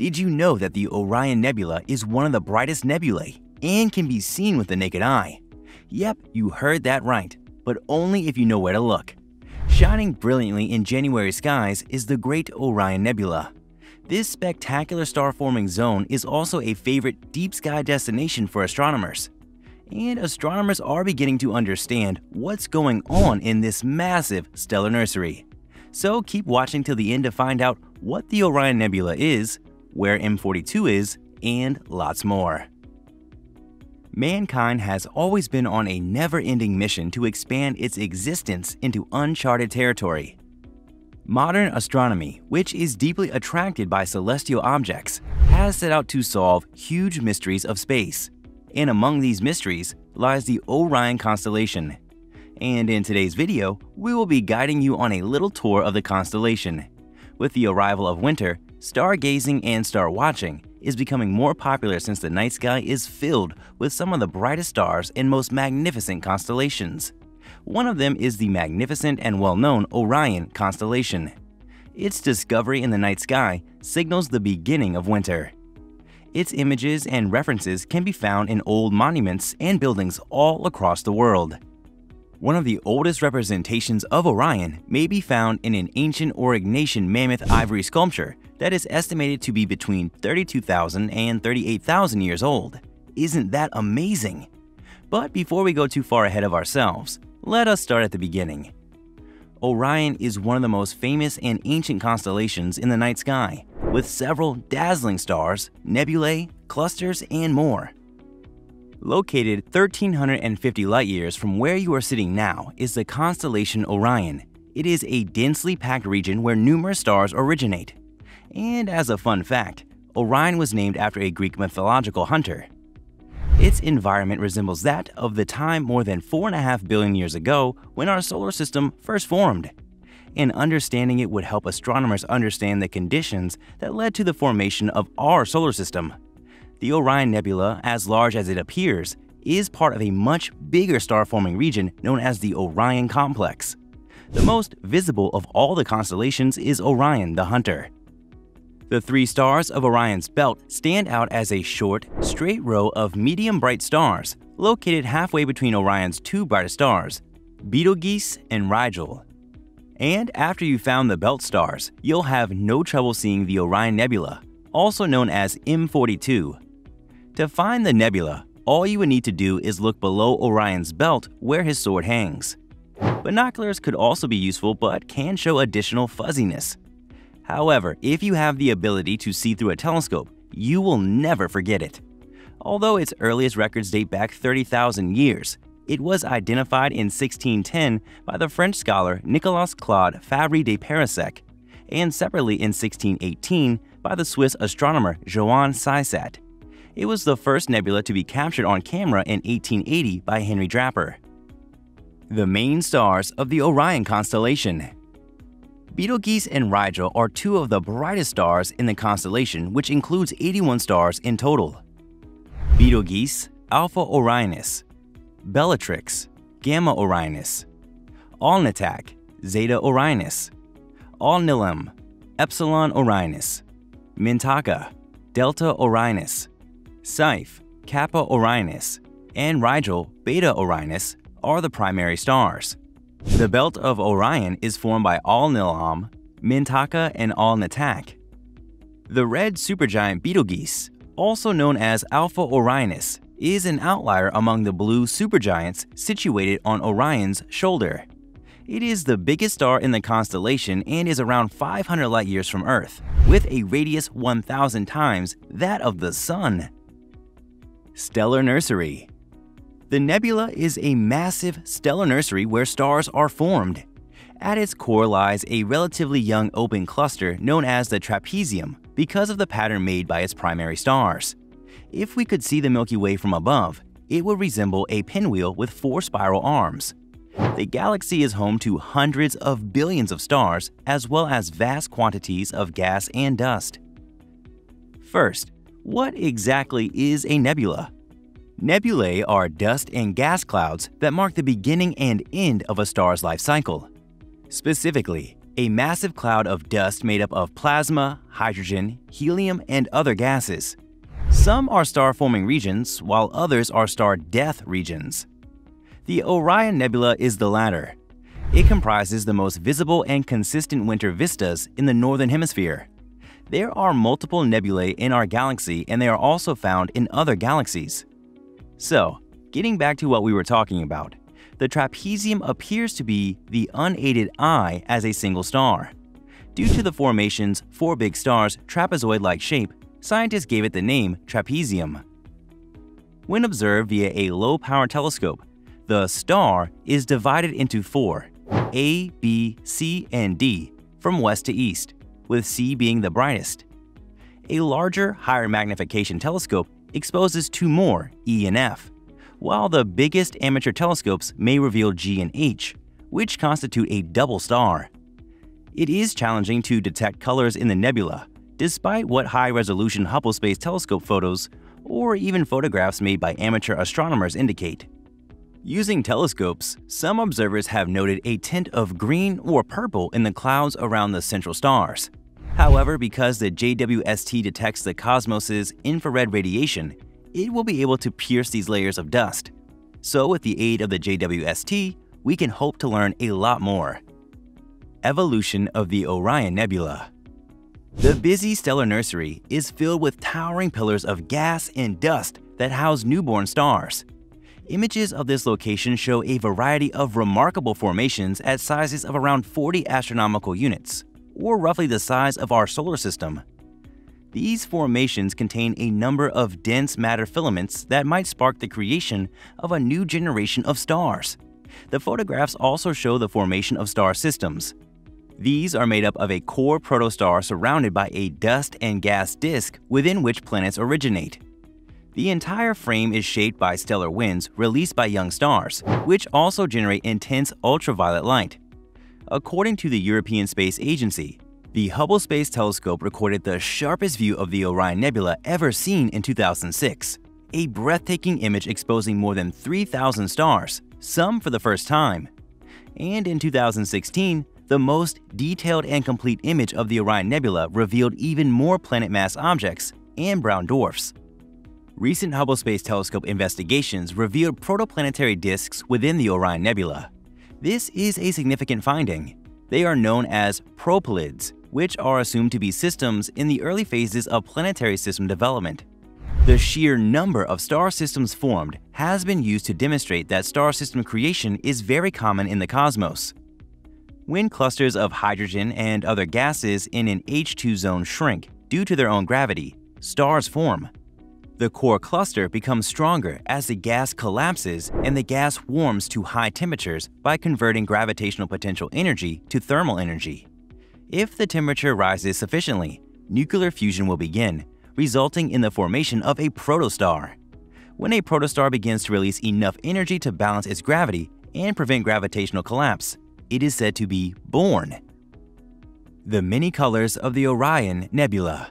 Did you know that the Orion Nebula is one of the brightest nebulae and can be seen with the naked eye? Yep, you heard that right, but only if you know where to look. Shining brilliantly in January skies is the Great Orion Nebula. This spectacular star-forming zone is also a favorite deep sky destination for astronomers. And astronomers are beginning to understand what's going on in this massive stellar nursery. So keep watching till the end to find out what the Orion Nebula is, where M42 is, and lots more. Mankind has always been on a never-ending mission to expand its existence into uncharted territory. Modern astronomy, which is deeply attracted by celestial objects, has set out to solve huge mysteries of space. And among these mysteries lies the Orion constellation. And in today's video, we will be guiding you on a little tour of the constellation. With the arrival of winter, stargazing and star watching is becoming more popular since the night sky is filled with some of the brightest stars and most magnificent constellations. One of them is the magnificent and well-known Orion constellation. Its discovery in the night sky signals the beginning of winter. Its images and references can be found in old monuments and buildings all across the world. One of the oldest representations of Orion may be found in an ancient Aurignacian mammoth ivory sculpture that is estimated to be between 32,000 and 38,000 years old. Isn't that amazing? But before we go too far ahead of ourselves, let us start at the beginning. Orion is one of the most famous and ancient constellations in the night sky, with several dazzling stars, nebulae, clusters, and more. Located 1,350 light-years from where you are sitting now is the constellation Orion. It is a densely packed region where numerous stars originate. And as a fun fact, Orion was named after a Greek mythological hunter. Its environment resembles that of the time more than 4.5 billion years ago when our solar system first formed. And understanding it would help astronomers understand the conditions that led to the formation of our solar system. The Orion Nebula, as large as it appears, is part of a much bigger star-forming region known as the Orion Complex. The most visible of all the constellations is Orion the Hunter. The three stars of Orion's belt stand out as a short, straight row of medium-bright stars located halfway between Orion's two brightest stars, Betelgeuse and Rigel. And after you found the belt stars, you'll have no trouble seeing the Orion Nebula, also known as M42. To find the nebula, all you would need to do is look below Orion's belt where his sword hangs. Binoculars could also be useful but can show additional fuzziness. However, if you have the ability to see through a telescope, you will never forget it. Although its earliest records date back 30,000 years, it was identified in 1610 by the French scholar Nicolas Claude Fabry de Peiresc, and separately in 1618 by the Swiss astronomer Johann Cysat. It was the first nebula to be captured on camera in 1880 by Henry Draper. The main stars of the Orion constellation Betelgeuse and Rigel are two of the brightest stars in the constellation which includes 81 stars in total. Betelgeuse, Alpha Orionis, Bellatrix, Gamma Orionis, Alnitak, Zeta Orionis, Alnilam, Epsilon Orionis, Mintaka, Delta Orionis, Saiph, Kappa Orionis, and Rigel, Beta Orionis are the primary stars. The belt of Orion is formed by Alnilam, Mintaka, and Alnitak. The red supergiant Betelgeuse, also known as Alpha Orionis, is an outlier among the blue supergiants situated on Orion's shoulder. It is the biggest star in the constellation and is around 500 light-years from Earth, with a radius 1,000 times that of the Sun. Stellar Nursery The nebula is a massive stellar nursery where stars are formed. At its core lies a relatively young open cluster known as the trapezium because of the pattern made by its primary stars. If we could see the Milky Way from above, it would resemble a pinwheel with four spiral arms. The galaxy is home to hundreds of billions of stars as well as vast quantities of gas and dust. First, what exactly is a nebula? Nebulae are dust and gas clouds that mark the beginning and end of a star's life cycle. Specifically, a massive cloud of dust made up of plasma, hydrogen, helium, and other gases. Some are star-forming regions, while others are star death regions. The Orion Nebula is the latter. It comprises the most visible and consistent winter vistas in the Northern Hemisphere. There are multiple nebulae in our galaxy and they are also found in other galaxies. So, getting back to what we were talking about, the trapezium appears to be the unaided eye as a single star. Due to the formation's four big stars' trapezoid-like shape, scientists gave it the name trapezium. When observed via a low-power telescope, the star is divided into four, A, B, C, and D, from west to east, with C being the brightest. A larger, higher magnification telescope exposes two more, E and F, while the biggest amateur telescopes may reveal G and H, which constitute a double star. It is challenging to detect colors in the nebula, despite what high-resolution Hubble Space Telescope photos or even photographs made by amateur astronomers indicate. Using telescopes, some observers have noted a tint of green or purple in the clouds around the central stars. However, because the JWST detects the cosmos's infrared radiation, it will be able to pierce these layers of dust. So with the aid of the JWST, we can hope to learn a lot more. Evolution of the Orion Nebula The busy stellar nursery is filled with towering pillars of gas and dust that house newborn stars. Images of this location show a variety of remarkable formations at sizes of around 40 astronomical units, or roughly the size of our solar system. These formations contain a number of dense matter filaments that might spark the creation of a new generation of stars. The photographs also show the formation of star systems. These are made up of a core protostar surrounded by a dust and gas disk within which planets originate. The entire frame is shaped by stellar winds released by young stars, which also generate intense ultraviolet light. According to the European Space Agency, the Hubble Space Telescope recorded the sharpest view of the Orion Nebula ever seen in 2006, a breathtaking image exposing more than 3,000 stars, some for the first time. And in 2016, the most detailed and complete image of the Orion Nebula revealed even more planet mass objects and brown dwarfs. Recent Hubble Space Telescope investigations revealed protoplanetary disks within the Orion Nebula. This is a significant finding. They are known as proplyds which are assumed to be systems in the early phases of planetary system development. The sheer number of star systems formed has been used to demonstrate that star system creation is very common in the cosmos. When clusters of hydrogen and other gases in an H2 zone shrink due to their own gravity, stars form. The core cluster becomes stronger as the gas collapses and the gas warms to high temperatures by converting gravitational potential energy to thermal energy. If the temperature rises sufficiently, nuclear fusion will begin, resulting in the formation of a protostar. When a protostar begins to release enough energy to balance its gravity and prevent gravitational collapse, it is said to be born. The many colors of the Orion Nebula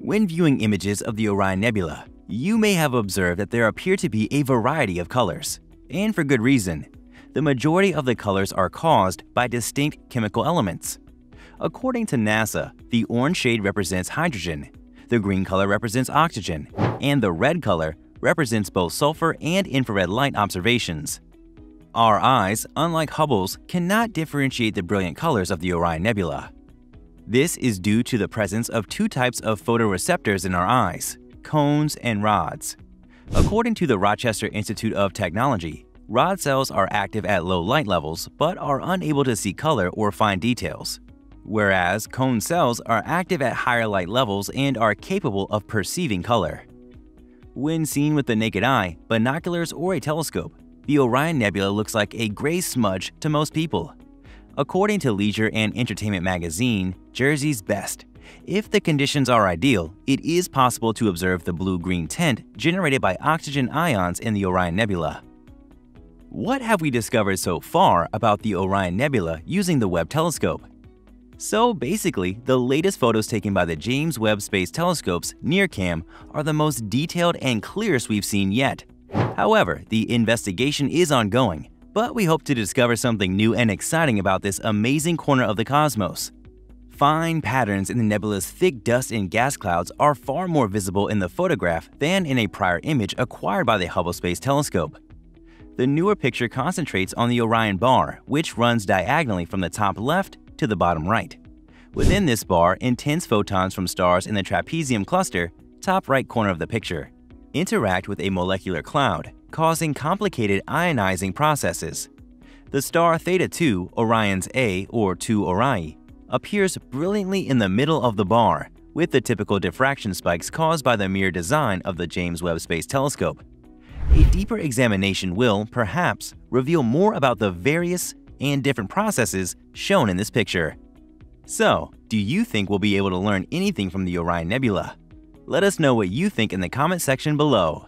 When viewing images of the Orion Nebula, you may have observed that there appear to be a variety of colors, and for good reason. The majority of the colors are caused by distinct chemical elements. According to NASA, the orange shade represents hydrogen, the green color represents oxygen, and the red color represents both sulfur and infrared light observations. Our eyes, unlike Hubble's, cannot differentiate the brilliant colors of the Orion Nebula. This is due to the presence of two types of photoreceptors in our eyes, cones and rods. According to the Rochester Institute of Technology, rod cells are active at low light levels but are unable to see color or fine details whereas cone cells are active at higher light levels and are capable of perceiving color. When seen with the naked eye, binoculars, or a telescope, the Orion Nebula looks like a gray smudge to most people. According to Leisure and Entertainment magazine, Jersey's Best, if the conditions are ideal, it is possible to observe the blue-green tint generated by oxygen ions in the Orion Nebula. What have we discovered so far about the Orion Nebula using the Webb telescope? So basically, the latest photos taken by the James Webb Space Telescope's NIRCam are the most detailed and clearest we've seen yet. However, the investigation is ongoing, but we hope to discover something new and exciting about this amazing corner of the cosmos. Fine patterns in the nebula's thick dust and gas clouds are far more visible in the photograph than in a prior image acquired by the Hubble Space Telescope. The newer picture concentrates on the Orion bar, which runs diagonally from the top left to the bottom right. Within this bar, intense photons from stars in the trapezium cluster, top right corner of the picture, interact with a molecular cloud, causing complicated ionizing processes. The star Theta 2, Orionis A or 2 Orion, appears brilliantly in the middle of the bar, with the typical diffraction spikes caused by the mere design of the James Webb Space Telescope. A deeper examination will, perhaps, reveal more about the various and different processes shown in this picture. So, do you think we'll be able to learn anything from the Orion Nebula? Let us know what you think in the comment section below.